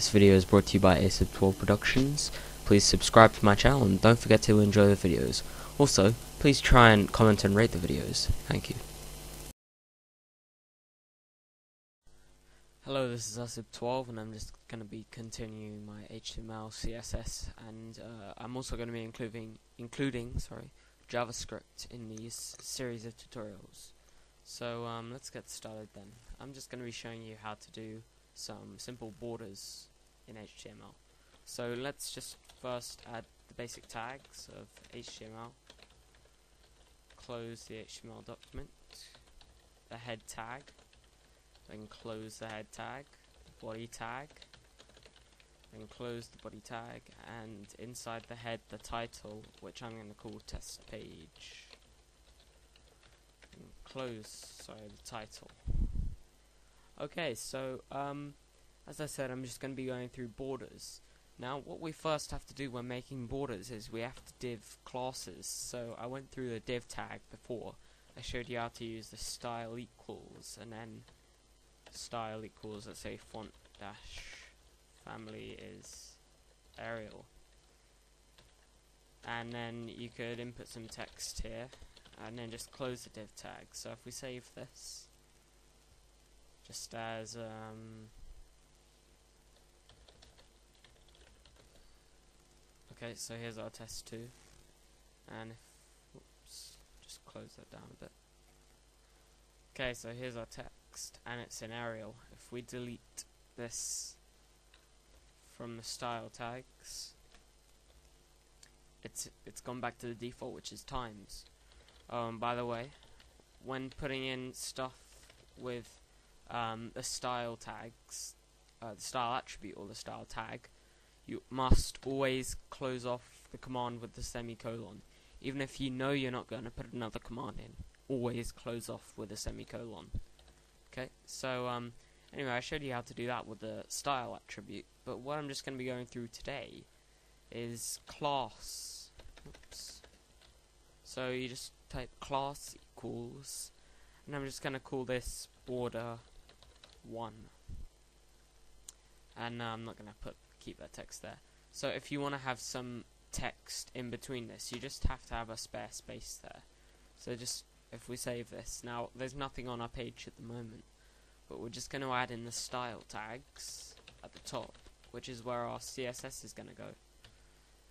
This video is brought to you by Asib12 Productions. Please subscribe to my channel and don't forget to enjoy the videos. Also, please try and comment and rate the videos. Thank you. Hello, this is Asib12 and I'm just going to be continuing my HTML, CSS and uh, I'm also going to be including, including sorry, JavaScript in these series of tutorials. So um, let's get started then. I'm just going to be showing you how to do some simple borders in HTML. So let's just first add the basic tags of HTML. Close the HTML document. The head tag. Then close the head tag. The body tag. Then close the body tag. And inside the head, the title, which I'm going to call test page. And close, sorry, the title. Okay, so um, as I said, I'm just going to be going through borders. Now, what we first have to do when making borders is we have to div classes. So I went through the div tag before. I showed you how to use the style equals, and then style equals, let's say font dash family is Arial. And then you could input some text here, and then just close the div tag. So if we save this, just as um, okay so here's our test 2 and if oops just close that down a bit. Okay so here's our text and it's in Arial. If we delete this from the style tags it's it's gone back to the default which is times. Um, by the way when putting in stuff with um, the style tags, uh, the style attribute or the style tag, you must always close off the command with the semicolon. Even if you know you're not going to put another command in, always close off with a semicolon. Okay, so um, anyway, I showed you how to do that with the style attribute, but what I'm just going to be going through today is class. Oops. So you just type class equals, and I'm just going to call this border 1 and uh, I'm not gonna put keep that text there. So if you want to have some text in between this you just have to have a spare space there. So just if we save this now there's nothing on our page at the moment but we're just going to add in the style tags at the top which is where our CSS is going to go.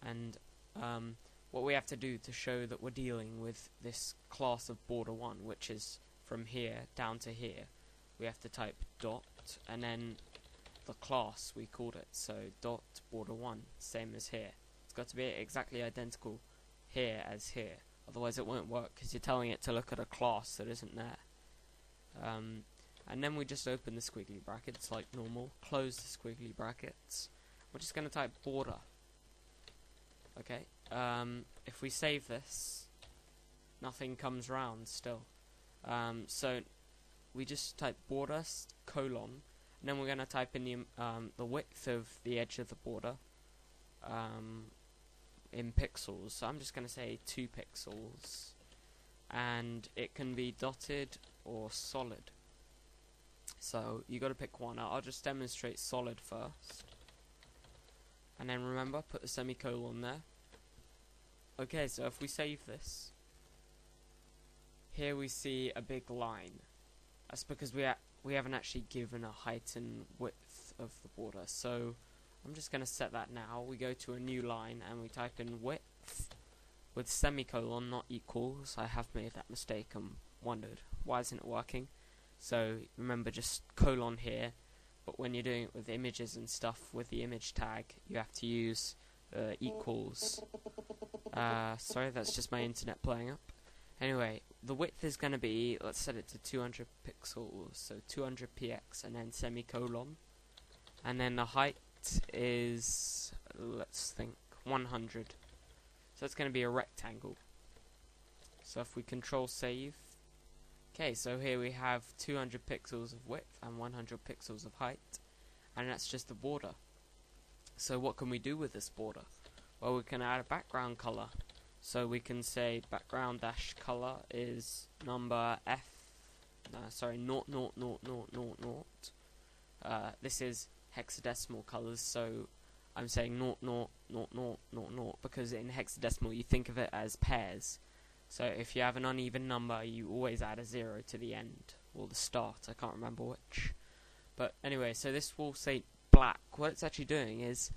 And um, what we have to do to show that we're dealing with this class of border 1 which is from here down to here we have to type dot and then the class we called it. So dot border 1 same as here. It's got to be exactly identical here as here. Otherwise it won't work because you're telling it to look at a class that isn't there. Um, and then we just open the squiggly brackets like normal close the squiggly brackets. We're just going to type border. Okay um, if we save this nothing comes round still. Um, so we just type border colon and then we're going to type in the, um, the width of the edge of the border um, in pixels. So I'm just going to say 2 pixels. And it can be dotted or solid. So you got to pick one. I'll just demonstrate solid first. And then remember put the semicolon there. Okay so if we save this here we see a big line. That's because we, ha we haven't actually given a height and width of the border. So I'm just going to set that now. We go to a new line and we type in width with semicolon, not equals. I have made that mistake and wondered why isn't it working. So remember just colon here. But when you're doing it with images and stuff with the image tag, you have to use uh, equals. Uh, sorry, that's just my internet playing up. Anyway, the width is going to be, let's set it to 200 pixels, so 200 px and then semicolon. And then the height is, let's think, 100. So it's going to be a rectangle. So if we control save, okay, so here we have 200 pixels of width and 100 pixels of height, and that's just the border. So what can we do with this border? Well, we can add a background color. So we can say background dash color is number F. No, sorry, naught naught naught naught naught naught. Uh, this is hexadecimal colors. So I'm saying naught, naught, naught, naught, naught, naught, because in hexadecimal you think of it as pairs. So if you have an uneven number, you always add a zero to the end or the start. I can't remember which. But anyway, so this will say black. What it's actually doing is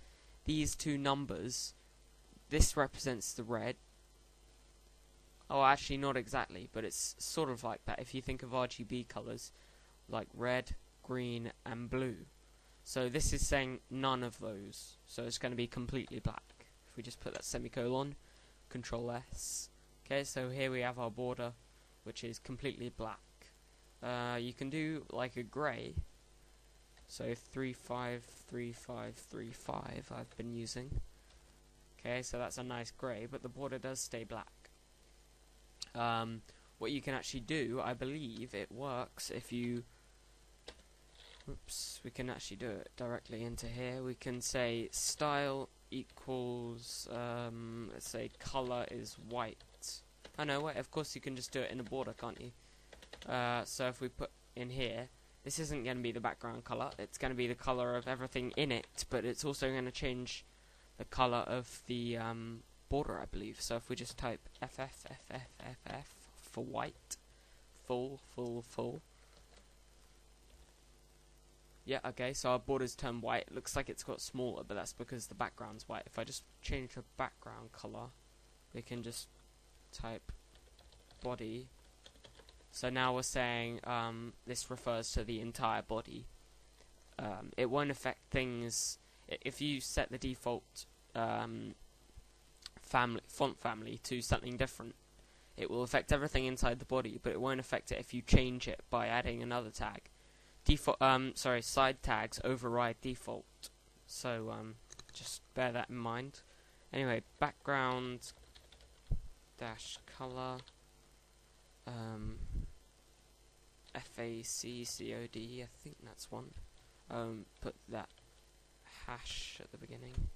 these two numbers. This represents the red. Oh, actually, not exactly, but it's sort of like that. If you think of RGB colors, like red, green, and blue. So this is saying none of those. So it's going to be completely black. If we just put that semicolon, Control S. Okay, so here we have our border, which is completely black. Uh, you can do like a grey. So 353535 I've been using. Okay, so that's a nice grey, but the border does stay black. Um, what you can actually do, I believe it works if you Oops, we can actually do it directly into here. We can say style equals, um, let's say color is white. I oh, know, wait, of course you can just do it in a border, can't you? Uh, so if we put in here, this isn't going to be the background color, it's going to be the color of everything in it, but it's also going to change the color of the um, border, I believe. So if we just type FFFFFF for white, full, full, full, yeah, okay, so our border's turned white. It looks like it's got smaller, but that's because the background's white. If I just change the background color, we can just type body. So now we're saying um, this refers to the entire body. Um, it won't affect things if you set the default um, family font family to something different. It will affect everything inside the body, but it won't affect it if you change it by adding another tag. Default um sorry side tags override default. So um just bear that in mind. Anyway background dash color um FACCOD I think that's one. Um put that hash at the beginning